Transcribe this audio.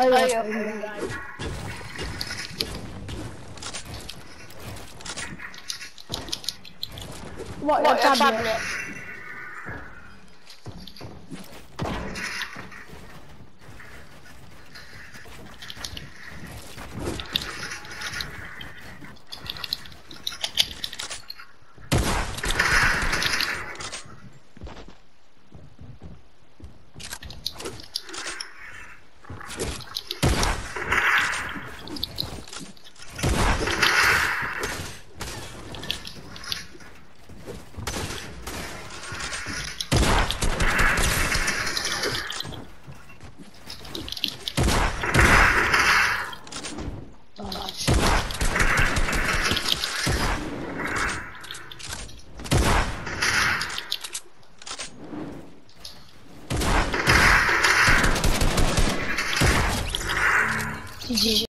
I oh, yeah. What, what. сидеть.